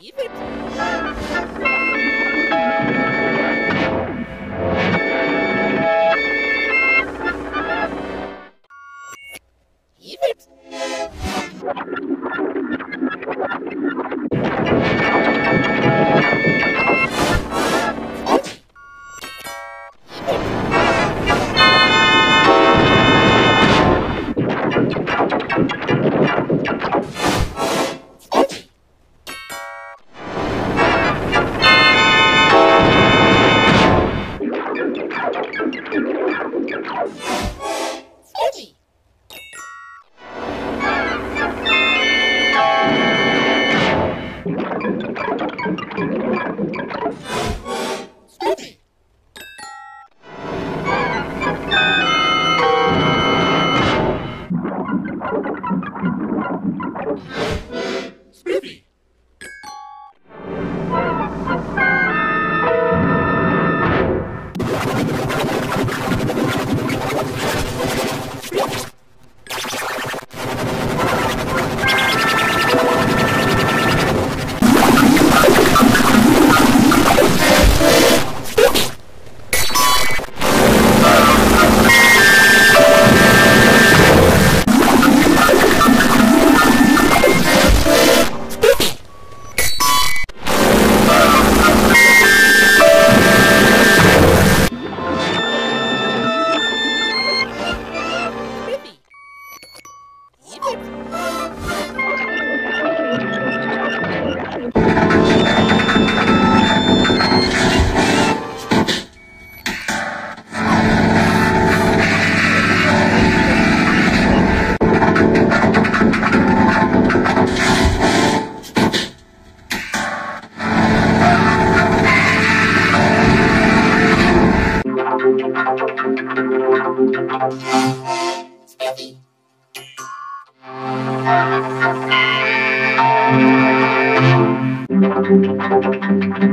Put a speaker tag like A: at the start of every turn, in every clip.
A: Evil.
B: Spiffy.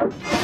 B: you